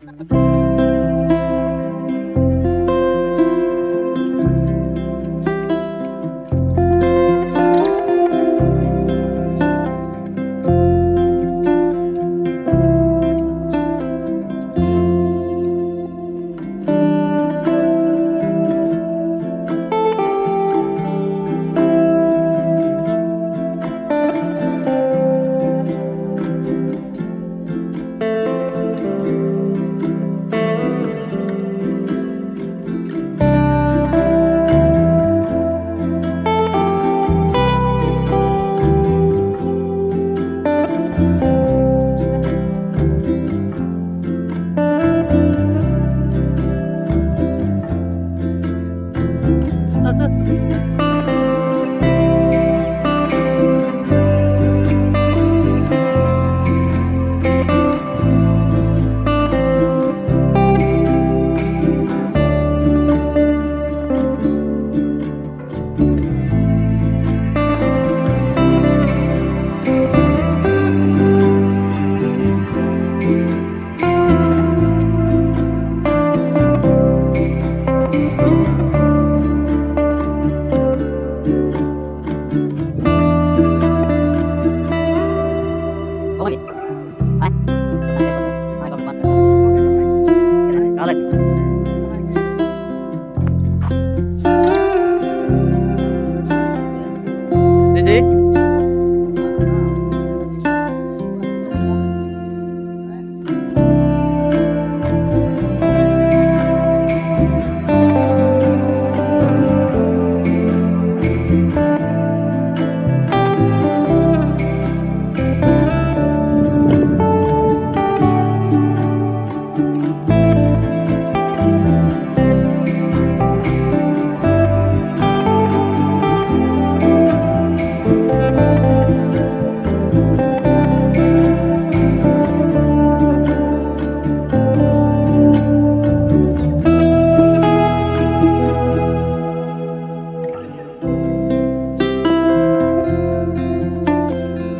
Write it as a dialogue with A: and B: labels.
A: 嗯。Nasıl? 姐姐。